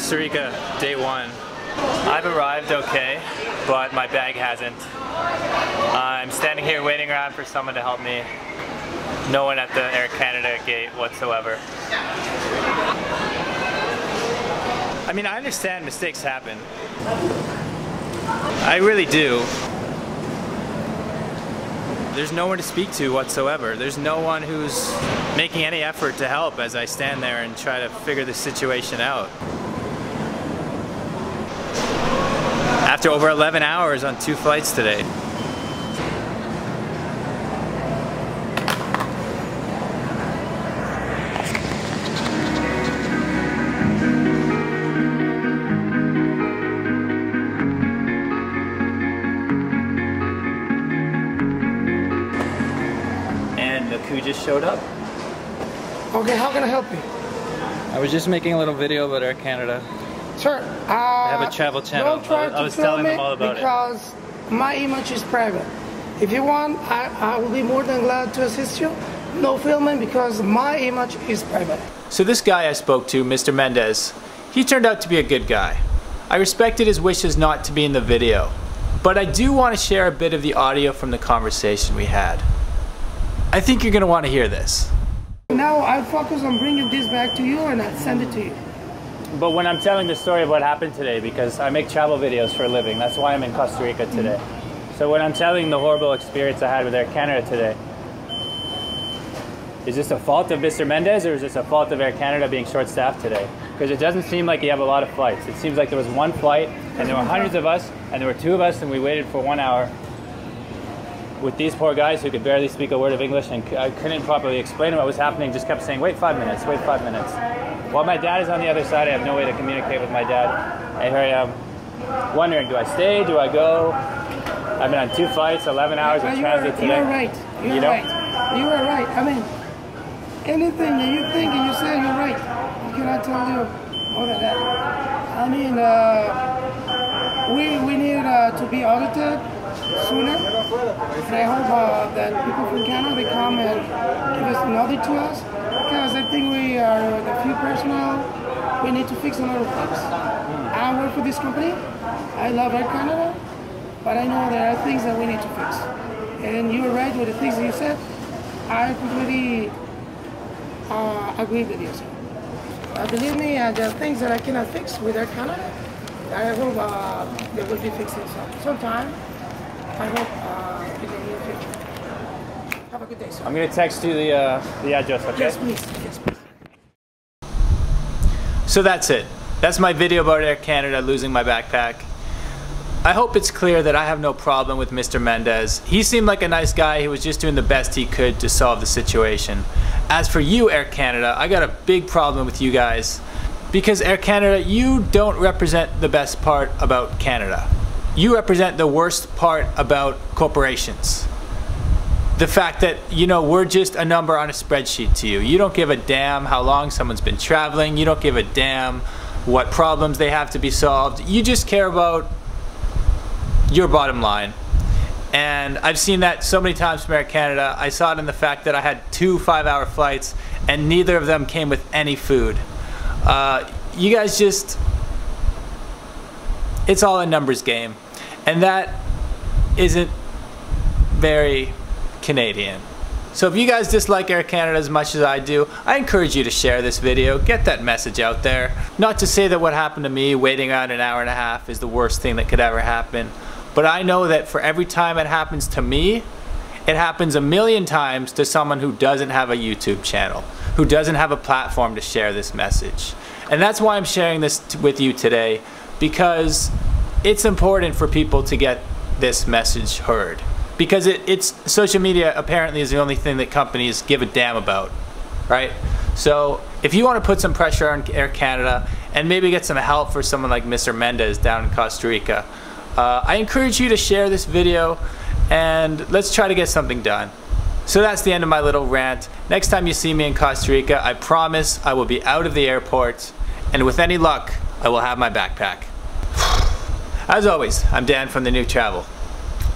Costa Rica, day one. I've arrived okay, but my bag hasn't. I'm standing here waiting around for someone to help me. No one at the Air Canada gate whatsoever. I mean, I understand mistakes happen. I really do. There's no one to speak to whatsoever. There's no one who's making any effort to help as I stand there and try to figure the situation out. After over 11 hours on two flights today. And look who just showed up. Okay, how can I help you? I was just making a little video about Air Canada. Sir, uh, I have a travel channel. Don't try I was- to I was film telling them all about it. because my image is private. If you want, I, I will be more than glad to assist you. No filming because my image is private. So this guy I spoke to, Mr. Mendez, he turned out to be a good guy. I respected his wishes not to be in the video, but I do want to share a bit of the audio from the conversation we had. I think you're going to want to hear this. Now I focus on bringing this back to you and I send it to you. But when I'm telling the story of what happened today, because I make travel videos for a living, that's why I'm in Costa Rica mm-hmm. today. So when I'm telling the horrible experience I had with Air Canada today, is this a fault of Mr. Mendez or is this a fault of Air Canada being short-staffed today? Because it doesn't seem like you have a lot of flights. It seems like there was one flight and there were hundreds of us and there were two of us and we waited for one hour with these poor guys who could barely speak a word of English and I uh, couldn't properly explain what was happening, just kept saying, wait five minutes, wait five minutes. While my dad is on the other side, I have no way to communicate with my dad. And here I am, wondering, do I stay, do I go? I've been on two flights, 11 hours of transit today. you are right. You are You know? right. You are right. I mean, anything that you think and you say, you're right. I cannot tell you more than that. I mean, uh, we we need uh, to be audited sooner. And I hope uh, that people from Canada they come and give us an audit to us because I think we are the few personnel. We need to fix a lot of things. I work for this company. I love Air Canada, but I know there are things that we need to fix. And you were right with the things you said. I completely uh, agree with you. Sir. Uh, believe me, uh, there are things that I cannot fix with Air Canada. I hope uh, they will be fixing some sometime. I hope uh, in the near future. Have a good day, sir. I'm gonna text you the, uh, the address, okay? Yes, please. Yes, please. So that's it. That's my video about Air Canada losing my backpack. I hope it's clear that I have no problem with Mr. Mendez. He seemed like a nice guy. He was just doing the best he could to solve the situation. As for you, Air Canada, I got a big problem with you guys. Because Air Canada, you don't represent the best part about Canada. You represent the worst part about corporations the fact that you know we're just a number on a spreadsheet to you. You don't give a damn how long someone's been traveling. You don't give a damn what problems they have to be solved. You just care about your bottom line. And I've seen that so many times from Air Canada. I saw it in the fact that I had two five hour flights and neither of them came with any food. Uh, you guys just it's all a numbers game. And that isn't very Canadian. So if you guys dislike Air Canada as much as I do, I encourage you to share this video, get that message out there. Not to say that what happened to me, waiting around an hour and a half, is the worst thing that could ever happen. But I know that for every time it happens to me, it happens a million times to someone who doesn't have a YouTube channel, who doesn't have a platform to share this message. And that's why I'm sharing this with you today, because it's important for people to get this message heard. Because it, it's social media apparently is the only thing that companies give a damn about, right? So if you want to put some pressure on Air Canada and maybe get some help for someone like Mr. Mendez down in Costa Rica, uh, I encourage you to share this video and let's try to get something done. So that's the end of my little rant. Next time you see me in Costa Rica, I promise I will be out of the airport and with any luck, I will have my backpack. As always, I'm Dan from The New Travel.